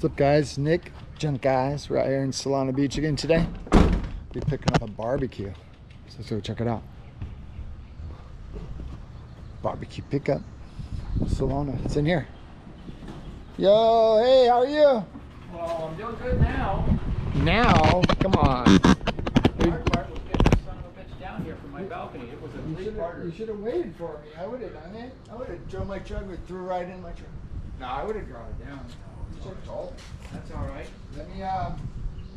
What's up guys? Nick, Junk Guys. We're out here in Solana Beach again today. Be picking up a barbecue. So let's go check it out. Barbecue pickup. Solana. It's in here. Yo, hey, how are you? Well, I'm doing good now. Now, come on. The hard part was getting the son of a bitch down here from my balcony. It was a You should have have waited for me. I would have done it. I would have drove my truck and threw right in my truck. No, I would have drawn it down. You should have told me. That's all right. Let me, uh,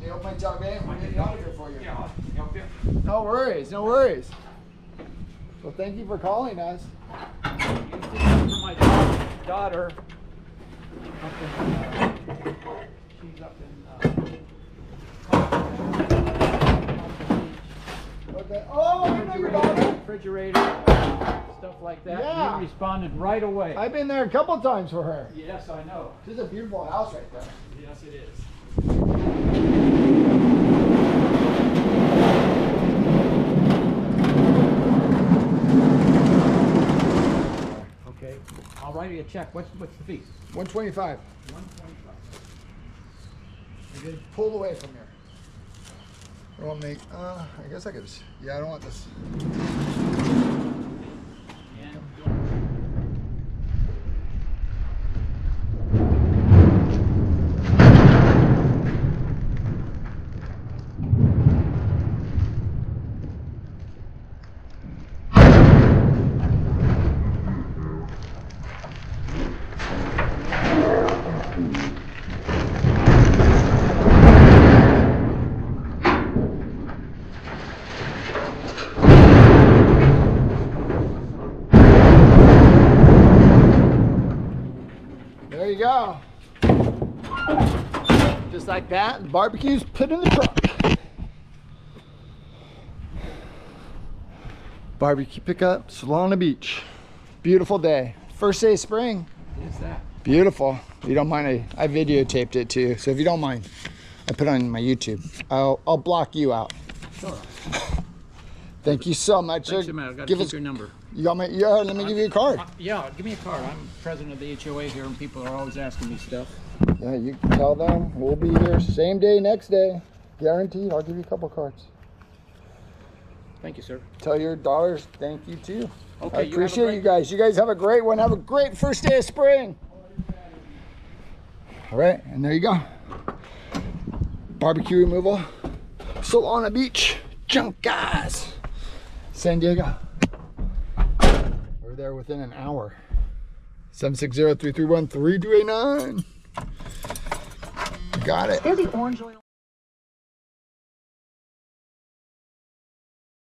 let me open my tail bay and we'll get it out for you. Yeah, I'll help you. No worries, no worries. Well, thank you for calling us. For my daughter. Up in, uh, she's up in, Okay. Oh, I know your uh, daughter. refrigerator, stuff like that. Yeah. You responded right away. I've been there a couple times for her. Yes, I know. This is a beautiful house right there. Yes, it is. Okay, I'll write you a check. What's, what's the fee? 125. One twenty-five. You did pull away from here. I want to make, uh, I guess I could, yeah, I don't want this. You go. Just like that, the barbecue's put in the truck. Barbecue pickup, Solana Beach. Beautiful day. First day of spring. Is that? Beautiful. If you don't mind, I, I videotaped it too. So if you don't mind, I put it on my YouTube. I'll, I'll block you out. Sure. Thank you so much. Thanks. I've got to Give keep us, your number. you got my, yeah, let me give you a card. Uh, yeah, give me a card. I'm president of the HOA here, and people are always asking me stuff. Yeah, you can tell them we'll be here same day, next day. Guaranteed. I'll give you a couple cards. Thank you, sir. Tell your daughters thank you too. Okay, I you appreciate great- you guys. You guys have a great one. Have a great first day of spring. All right, and there you go. Barbecue removal. Solana Beach. Junk guys. San Diego. We're there within an hour. 760-331-3289. Got it.